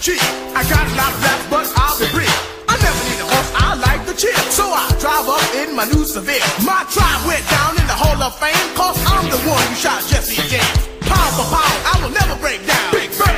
the. I got a lot of rap, but I'll be brief. I never need a horse, I like the chip. So I drive up in my new Seville. My tribe went down in the Hall of Fame, cause I'm the one who shot Jesse James. Pound for pound, I will never break down. Big Bird.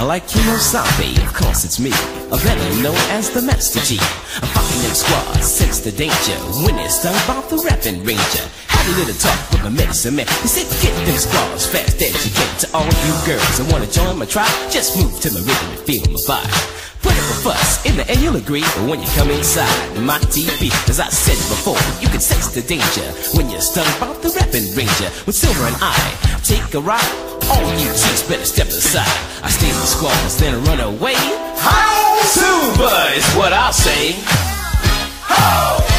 I like Kimosabe, of course it's me, a better known as the Master G. I'm fucking them squads, sense the danger, when it's done about the rapping ranger. Had a little talk with my medicine man, he said get them squads fast as you can. To all you girls that wanna join my tribe, just move to my rhythm and feel my vibe. Put up a fuss, in the end you'll agree But when you come inside my TV As I said before, you can sense the danger When you're stung by the rapping ranger With Silver and I take a ride All you chicks better step aside. I stay the squads, then run away. How Silver is what I'll say. How